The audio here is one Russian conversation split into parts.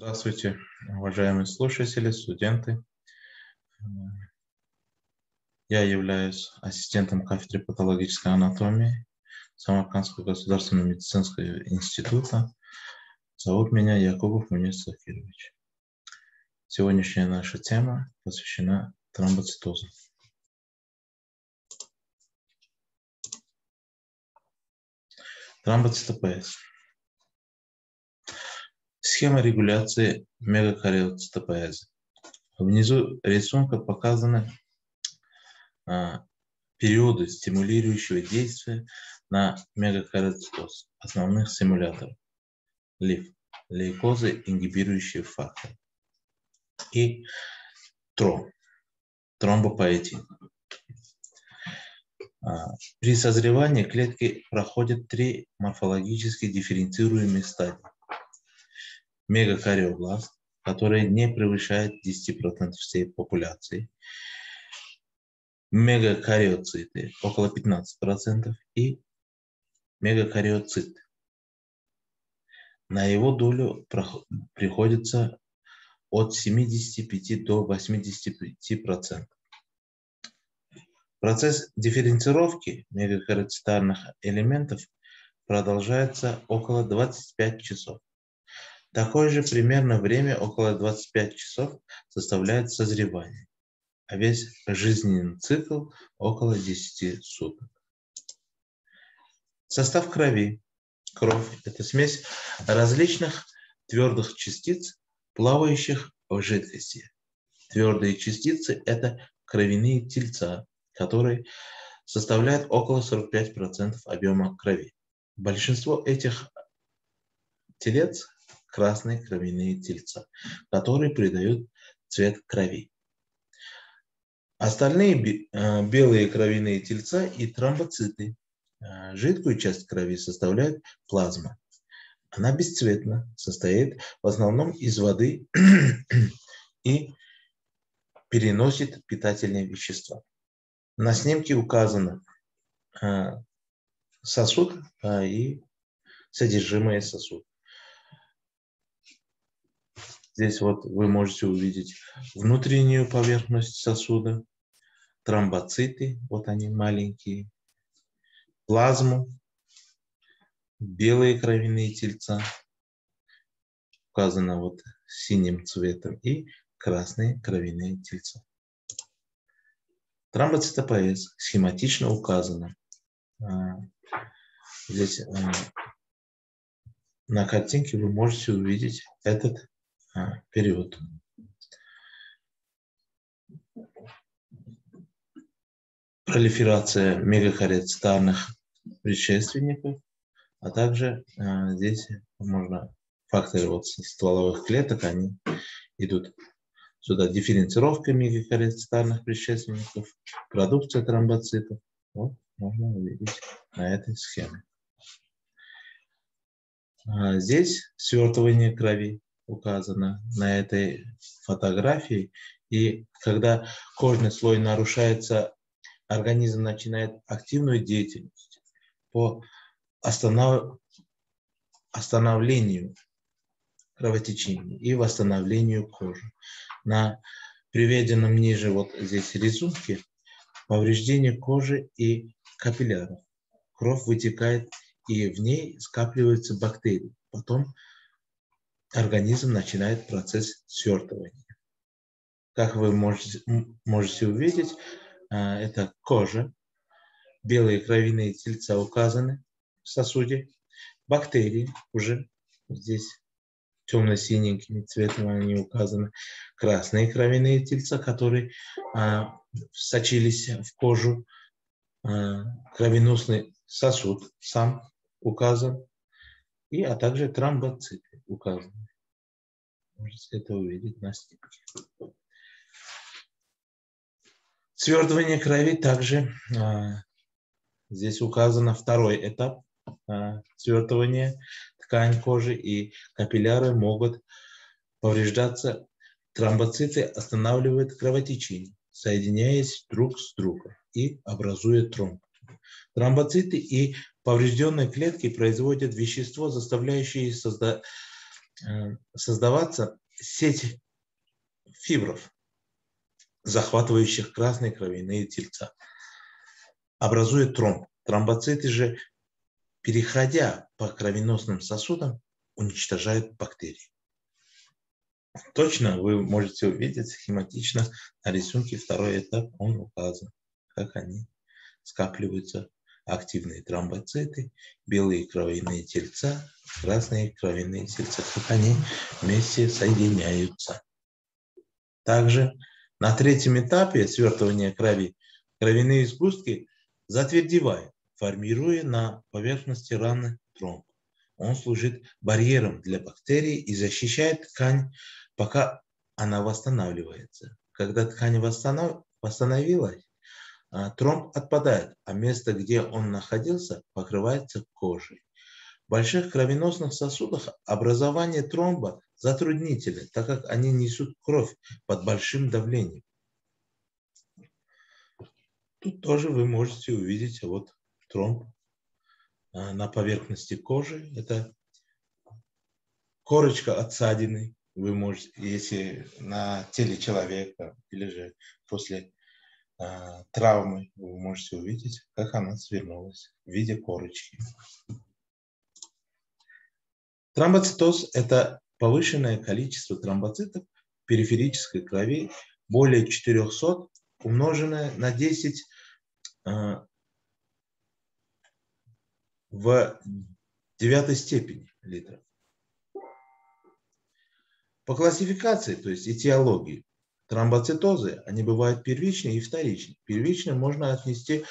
Здравствуйте, уважаемые слушатели, студенты. Я являюсь ассистентом кафедры патологической анатомии Самаркандского государственного медицинского института. Зовут меня Якубов Мунис Сафирович. Сегодняшняя наша тема посвящена тромбоцитозу. Тромбоцитопез. Схема регуляции мегакариоцитопеза. Внизу рисунка показаны а, периоды стимулирующего действия на мегакариоцитоз основных стимуляторов. ЛИФ – лейкозы, ингибирующие факторы. И ТРО – тромбопоэтин. А, при созревании клетки проходят три морфологически дифференцируемые стадии мегакариобласт, который не превышает 10% всей популяции, мегакариоциты около 15% и мегакариоцит. На его долю приходится от 75 до 85%. Процесс дифференцировки мегакариоцитарных элементов продолжается около 25 часов. Такое же примерно время, около 25 часов, составляет созревание, а весь жизненный цикл около 10 суток. Состав крови. Кровь – это смесь различных твердых частиц, плавающих в жидкости. Твердые частицы – это кровяные тельца, которые составляют около 45% объема крови. Большинство этих телец красные кровяные тельца, которые придают цвет крови. Остальные э, белые кровяные тельца и тромбоциты. Э, жидкую часть крови составляет плазма. Она бесцветна, состоит в основном из воды и переносит питательные вещества. На снимке указано э, сосуд и содержимое сосуда. Здесь вот вы можете увидеть внутреннюю поверхность сосуда, тромбоциты, вот они маленькие, плазму, белые кровяные тельца, указано вот синим цветом, и красные кровяные тельца. Тромбоцитопоэз схематично указано. А, здесь а, на картинке вы можете увидеть этот период. Пролиферация мегахарицитарных предшественников, а также а, здесь можно факторы вот стволовых клеток, они идут сюда дифференцировка мегакарицитарных предшественников, продукция тромбоцитов. Вот можно увидеть на этой схеме. А здесь свертывание крови указано на этой фотографии. И когда кожный слой нарушается, организм начинает активную деятельность по останов... остановлению кровотечения и восстановлению кожи. На приведенном ниже вот здесь рисунке повреждение кожи и капилляров. Кровь вытекает, и в ней скапливаются бактерии. Потом организм начинает процесс свертывания. Как вы можете, можете увидеть, а, это кожа, белые кровяные тельца указаны в сосуде, бактерии уже здесь темно-синенькими цветом они указаны, красные кровяные тельца, которые а, сочились в кожу, а, кровеносный сосуд сам указан, и, а также тромбоциты указаны. Можете это увидеть на снимке. Свертывание крови также а, здесь указано второй этап а, свертывания ткань кожи и капилляры могут повреждаться. Тромбоциты останавливают кровотечение, соединяясь друг с другом и образуя тромб. Тромбоциты и поврежденные клетки производят вещество, заставляющее созда э, создаваться сеть фибров, захватывающих красные кровяные тельца, образуя тромб. Тромбоциты же, переходя по кровеносным сосудам, уничтожают бактерии. Точно вы можете увидеть схематично на рисунке второй этап, он указан, как они скапливаются активные тромбоциты, белые кровяные тельца, красные кровяные тельца, как они вместе соединяются. Также на третьем этапе свертывания крови кровяные сгустки затвердевают, формируя на поверхности раны тромб. Он служит барьером для бактерий и защищает ткань, пока она восстанавливается. Когда ткань восстанов... восстановилась, тромб отпадает, а место, где он находился, покрывается кожей. В больших кровеносных сосудах образование тромба затруднительно, так как они несут кровь под большим давлением. Тут тоже вы можете увидеть вот тромб а, на поверхности кожи. Это корочка от ссадины. Вы можете, если на теле человека или же после а, травмы, вы можете увидеть, как она свернулась в виде корочки. Тромбоцитоз – это повышенное количество тромбоцитов в периферической крови более 400, умноженное на 10 а, в девятой степени литров. По классификации, то есть этиологии, Тромбоцитозы, они бывают первичные и вторичные. Первичные можно отнести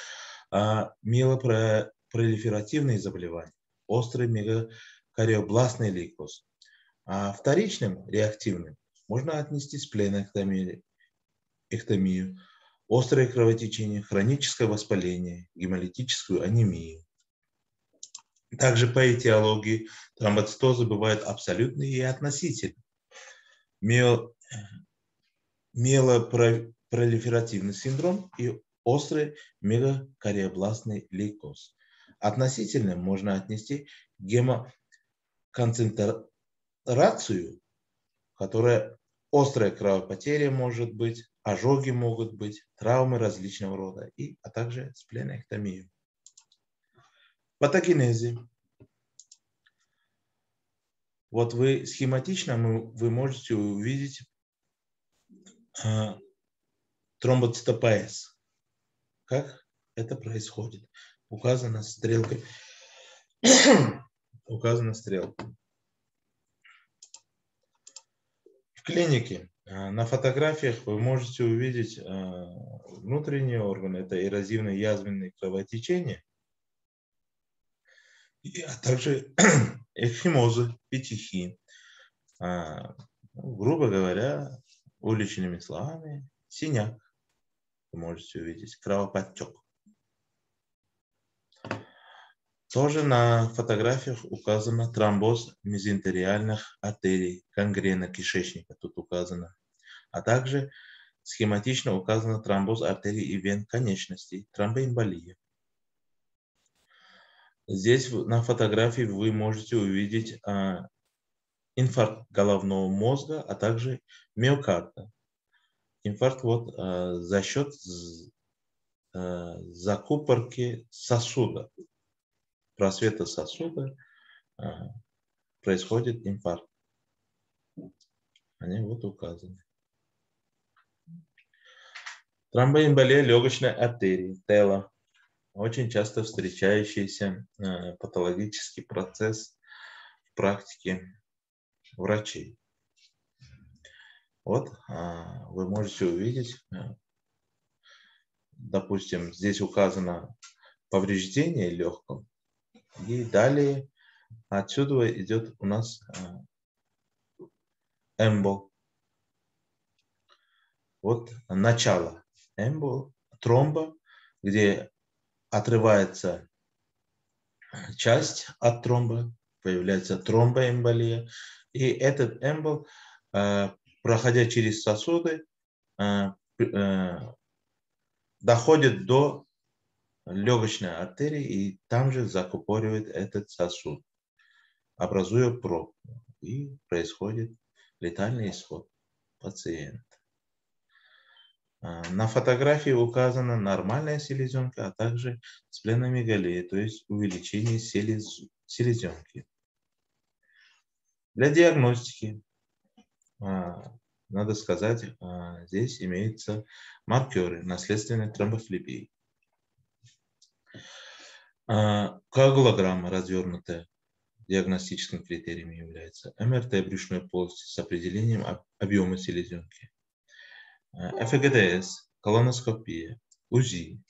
а, миелопролиферативные заболевания, острый мегакариобластный лейкоз. А вторичным, реактивным, можно отнести спленэктомию, эктомию, острое кровотечение, хроническое воспаление, гемолитическую анемию. Также по этиологии тромбоцитозы бывают абсолютные и относительные. Мио миелопролиферативный синдром и острый мегакариобластный лейкоз. Относительно можно отнести гемоконцентрацию, которая острая кровопотеря может быть, ожоги могут быть, травмы различного рода, и, а также спленэктомию. Патогенези. Вот вы схематично вы можете увидеть а, тромбоцитопоэз. Как это происходит? Указана стрелкой. Указана стрелка. В клинике а, на фотографиях вы можете увидеть а, внутренние органы. Это эрозивные язвенные кровотечения, а также эхимозы, петихи. Грубо говоря, уличными словами, синяк. Вы можете увидеть кровоподтек. Тоже на фотографиях указано тромбоз мезентериальных артерий, гангрена кишечника тут указано. А также схематично указано тромбоз артерий и вен конечностей, тромбоэмболия. Здесь на фотографии вы можете увидеть а, инфаркт головного мозга, а также миокарда. Инфаркт вот э, за счет э, закупорки сосуда, просвета сосуда э, происходит инфаркт. Они вот указаны. Тромбоэмболия легочной артерии, тела. Очень часто встречающийся э, патологический процесс в практике врачей. Вот а, вы можете увидеть, э, допустим, здесь указано повреждение легкого, и далее отсюда идет у нас э, эмбол. Вот начало эмбол, тромба, где отрывается часть от тромба, появляется тромбоэмболия, и этот эмбол, э, проходя через сосуды, э, э, доходит до легочной артерии и там же закупоривает этот сосуд, образуя пробку. и происходит летальный исход пациента. На фотографии указана нормальная селезенка, а также спленомегалия, то есть увеличение селез... селезенки. Для диагностики, а, надо сказать, а, здесь имеются маркеры наследственной тромбофлебии. Коагулограмма развернутая диагностическим критерием является МРТ брюшной полости с определением объема селезенки, ФГДС, колоноскопия, УЗИ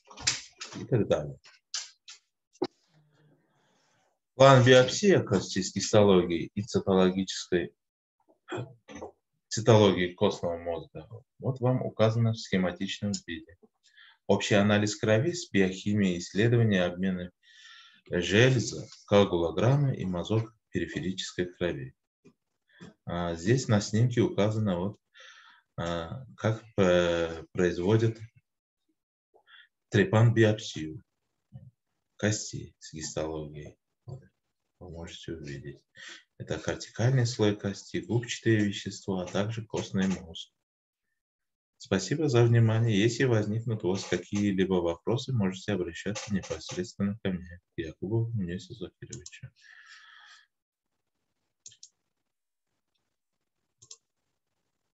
и так далее. План биопсии кости с гистологией и цитологической цитологией костного мозга вот вам указано в схематичном виде. Общий анализ крови с биохимией исследования обмена железа, коагулограммы и мазок периферической крови. А здесь на снимке указано, вот, а, как производят трепан-биопсию костей с гистологией. Можете увидеть. Это кортикальный слой кости, губчатые вещества, а также костный мозг. Спасибо за внимание. Если возникнут у вас какие-либо вопросы, можете обращаться непосредственно ко мне, Якубову Денису Закировичу.